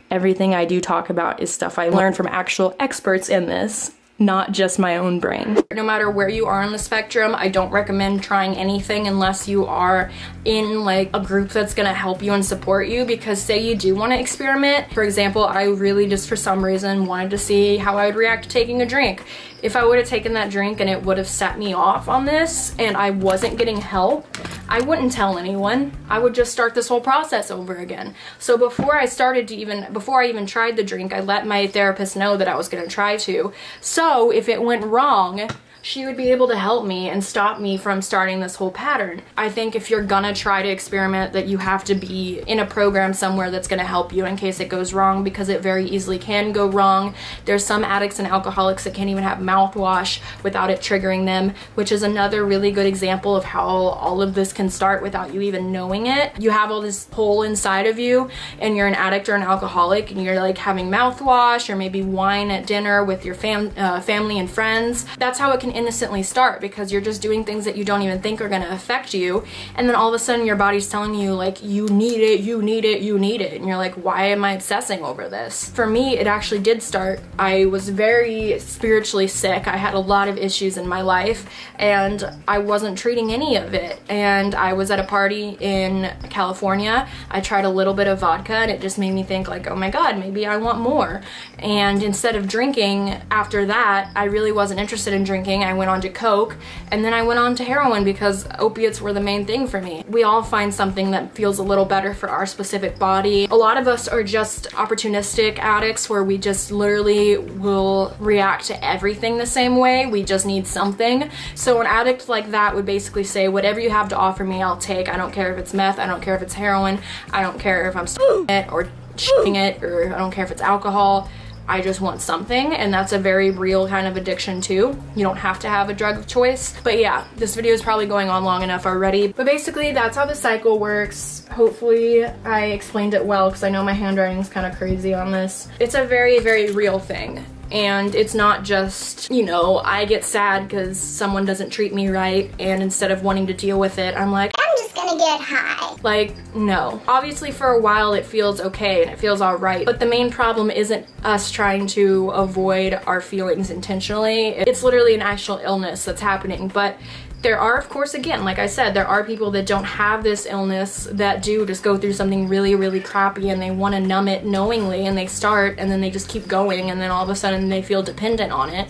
Everything I do talk about is stuff I learned from actual experts in this not just my own brain. No matter where you are on the spectrum, I don't recommend trying anything unless you are in like a group that's gonna help you and support you because say you do wanna experiment. For example, I really just for some reason wanted to see how I would react to taking a drink if I would have taken that drink and it would have set me off on this and I wasn't getting help, I wouldn't tell anyone. I would just start this whole process over again. So before I started to even, before I even tried the drink, I let my therapist know that I was gonna try to. So if it went wrong, she would be able to help me and stop me from starting this whole pattern. I think if you're gonna try to experiment that you have to be in a program somewhere that's gonna help you in case it goes wrong because it very easily can go wrong. There's some addicts and alcoholics that can't even have mouthwash without it triggering them, which is another really good example of how all of this can start without you even knowing it. You have all this hole inside of you and you're an addict or an alcoholic and you're like having mouthwash or maybe wine at dinner with your fam uh, family and friends. That's how it can innocently start because you're just doing things that you don't even think are going to affect you. And then all of a sudden your body's telling you like you need it you need it you need it. And you're like why am i obsessing over this? For me it actually did start. I was very spiritually sick. I had a lot of issues in my life and i wasn't treating any of it. And i was at a party in california. I tried a little bit of vodka and it just made me think like oh my god maybe i want more. And instead of drinking after that i really wasn't interested in drinking i went on to coke and then i went on to heroin because opiates were the main thing for me. We all find something that feels a little better for our specific body. A lot of us are just opportunistic addicts where we just literally will react to everything the same way. We just need something. So an addict like that would basically say whatever you have to offer me i'll take. I don't care if it's meth i don't care if it's heroin i don't care if i'm it or it or i don't care if it's alcohol I just want something and that's a very real kind of addiction too. You don't have to have a drug of choice. But yeah, this video is probably going on long enough already. But basically that's how the cycle works. Hopefully I explained it well because I know my handwriting is kind of crazy on this. It's a very, very real thing. And it's not just, you know, I get sad because someone doesn't treat me right and instead of wanting to deal with it, I'm like, I'm just gonna get high. like, no. Obviously for a while it feels okay and it feels alright, but the main problem isn't us trying to avoid our feelings intentionally. It's literally an actual illness that's happening, but there are, of course, again, like I said, there are people that don't have this illness that do just go through something really, really crappy and they want to numb it knowingly and they start and then they just keep going and then all of a sudden they feel dependent on it.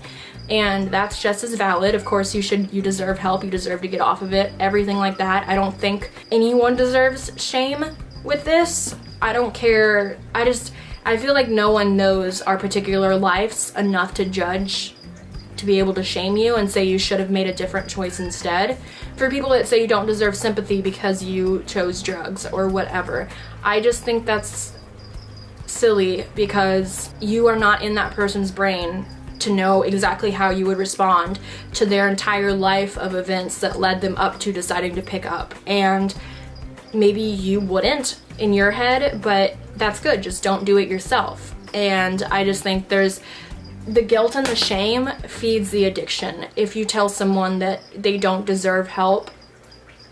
And that's just as valid. Of course, you should, you deserve help, you deserve to get off of it, everything like that. I don't think anyone deserves shame with this. I don't care. I just, I feel like no one knows our particular lives enough to judge to be able to shame you and say you should have made a different choice instead. For people that say you don't deserve sympathy because you chose drugs or whatever, I just think that's silly because you are not in that person's brain to know exactly how you would respond to their entire life of events that led them up to deciding to pick up. And maybe you wouldn't in your head, but that's good. Just don't do it yourself. And I just think there's the guilt and the shame feeds the addiction. If you tell someone that they don't deserve help,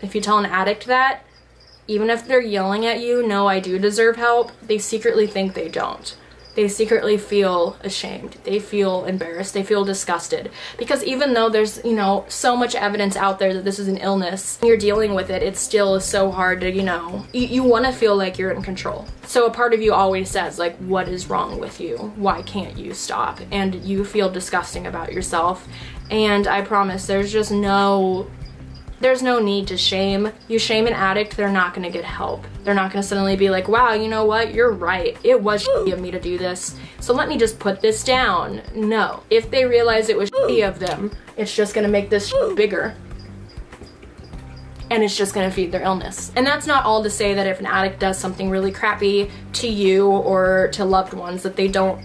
if you tell an addict that, even if they're yelling at you, no, I do deserve help, they secretly think they don't. They secretly feel ashamed. They feel embarrassed. They feel disgusted. Because even though there's, you know, so much evidence out there that this is an illness, you're dealing with it, it still is so hard to, you know, you, you want to feel like you're in control. So a part of you always says, like, what is wrong with you? Why can't you stop? And you feel disgusting about yourself. And I promise there's just no there's no need to shame. You shame an addict, they're not gonna get help. They're not gonna suddenly be like, wow, you know what, you're right. It was shitty of me to do this. So let me just put this down. No. If they realize it was shitty of them, it's just gonna make this bigger. And it's just gonna feed their illness. And that's not all to say that if an addict does something really crappy to you or to loved ones that they don't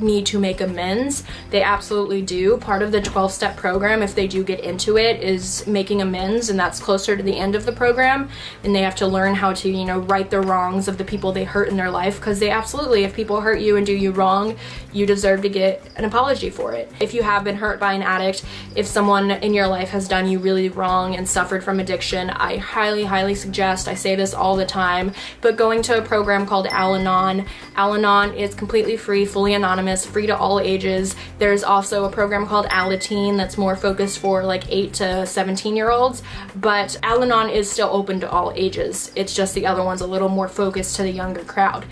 need to make amends. They absolutely do. Part of the 12 step program, if they do get into it, is making amends, and that's closer to the end of the program. And they have to learn how to, you know, right the wrongs of the people they hurt in their life because they absolutely, if people hurt you and do you wrong, you deserve to get an apology for it. If you have been hurt by an addict, if someone in your life has done you really wrong and suffered from addiction, I highly, highly suggest, I say this all the time, but going to a program called Al Anon. Al Anon is completely free, fully anonymous free to all ages. There's also a program called Alateen that's more focused for like 8 to 17 year olds, but Al Anon is still open to all ages. It's just the other one's a little more focused to the younger crowd.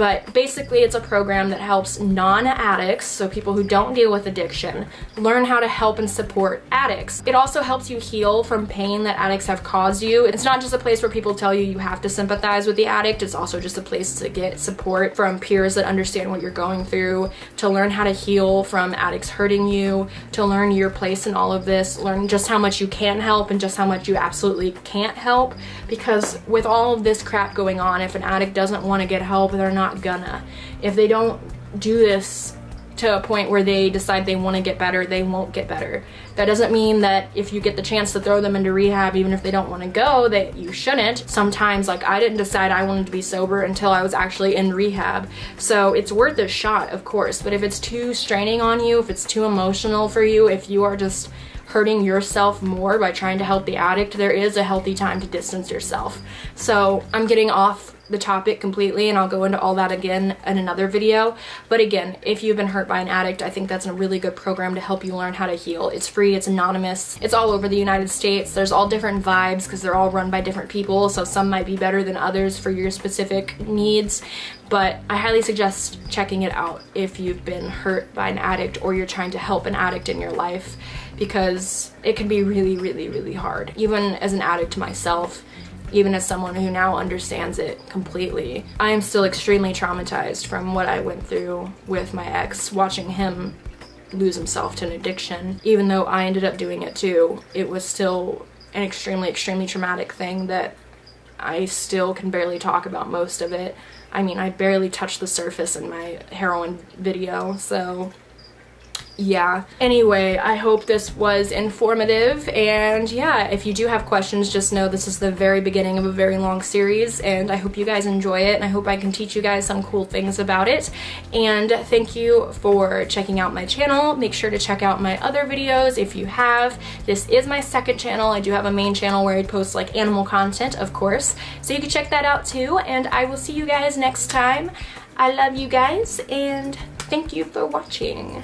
But basically, it's a program that helps non addicts, so people who don't deal with addiction, learn how to help and support addicts. It also helps you heal from pain that addicts have caused you. It's not just a place where people tell you you have to sympathize with the addict, it's also just a place to get support from peers that understand what you're going through, to learn how to heal from addicts hurting you, to learn your place in all of this, learn just how much you can help and just how much you absolutely can't help. Because with all of this crap going on, if an addict doesn't want to get help, they're not gonna. If they don't do this to a point where they decide they want to get better, they won't get better. That doesn't mean that if you get the chance to throw them into rehab, even if they don't want to go, that you shouldn't. Sometimes, like, I didn't decide I wanted to be sober until I was actually in rehab. So it's worth a shot, of course. But if it's too straining on you, if it's too emotional for you, if you are just hurting yourself more by trying to help the addict, there is a healthy time to distance yourself. So I'm getting off the topic completely and I'll go into all that again in another video. But again, if you've been hurt by an addict, I think that's a really good program to help you learn how to heal. It's free, it's anonymous, it's all over the United States. There's all different vibes because they're all run by different people, so some might be better than others for your specific needs. But I highly suggest checking it out if you've been hurt by an addict or you're trying to help an addict in your life because it can be really, really, really hard. Even as an addict to myself, even as someone who now understands it completely. I am still extremely traumatized from what I went through with my ex, watching him lose himself to an addiction. Even though I ended up doing it too, it was still an extremely, extremely traumatic thing that I still can barely talk about most of it. I mean, I barely touched the surface in my heroin video, so yeah. Anyway, I hope this was informative and yeah, if you do have questions, just know this is the very beginning of a very long series and I hope you guys enjoy it and I hope I can teach you guys some cool things about it. And thank you for checking out my channel. Make sure to check out my other videos if you have. This is my second channel. I do have a main channel where I post like animal content, of course. So you can check that out too and I will see you guys next time. I love you guys and thank you for watching.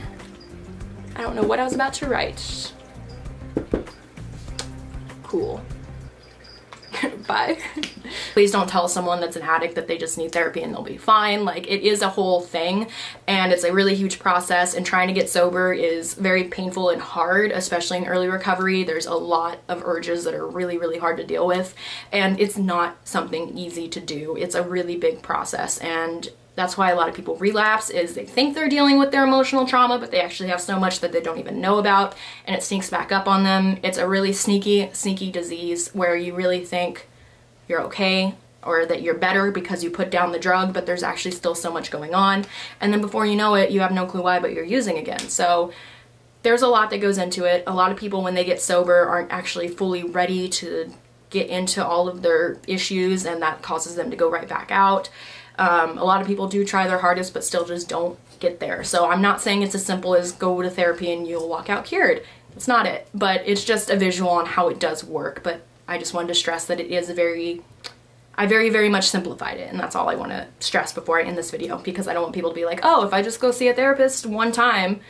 I don't know what I was about to write. Cool. Bye. Please don't tell someone that's an addict that they just need therapy and they'll be fine. Like it is a whole thing and it's a really huge process and trying to get sober is very painful and hard, especially in early recovery. There's a lot of urges that are really, really hard to deal with and it's not something easy to do. It's a really big process and that's why a lot of people relapse is they think they're dealing with their emotional trauma, but they actually have so much that they don't even know about and it sneaks back up on them. It's a really sneaky, sneaky disease where you really think you're okay or that you're better because you put down the drug, but there's actually still so much going on. And then before you know it, you have no clue why, but you're using again. So there's a lot that goes into it. A lot of people, when they get sober, aren't actually fully ready to get into all of their issues and that causes them to go right back out. Um, a lot of people do try their hardest but still just don't get there. So I'm not saying it's as simple as go to therapy and you'll walk out cured. It's not it, but it's just a visual on how it does work. But I just wanted to stress that it is a very, I very, very much simplified it. And that's all I want to stress before I end this video because I don't want people to be like, oh, if I just go see a therapist one time,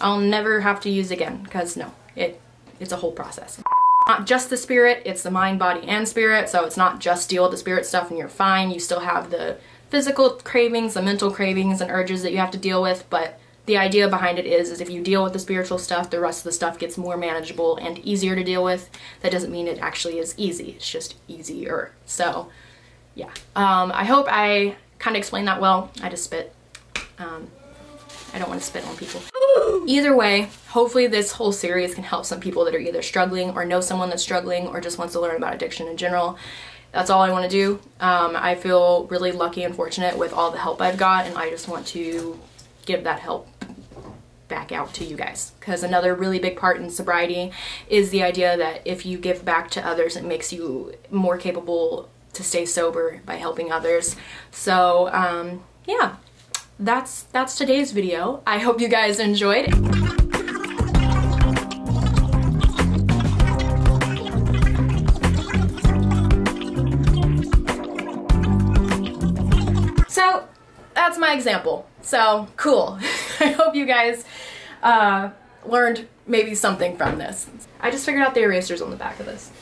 I'll never have to use again. Because no, it it's a whole process not just the spirit, it's the mind, body, and spirit. So it's not just deal with the spirit stuff and you're fine. You still have the physical cravings, the mental cravings and urges that you have to deal with, but the idea behind it is, is if you deal with the spiritual stuff, the rest of the stuff gets more manageable and easier to deal with. That doesn't mean it actually is easy. It's just easier. So, yeah. Um, I hope I kind of explained that well. I just spit. Um, I don't want to spit on people. Either way, hopefully this whole series can help some people that are either struggling or know someone that's struggling or just wants to learn about addiction in general that's all I want to do. Um, I feel really lucky and fortunate with all the help I've got and I just want to give that help back out to you guys. Because another really big part in sobriety is the idea that if you give back to others it makes you more capable to stay sober by helping others. So um, yeah. That's that's today's video. I hope you guys enjoyed that's my example. So cool. I hope you guys uh, learned maybe something from this. I just figured out the erasers on the back of this.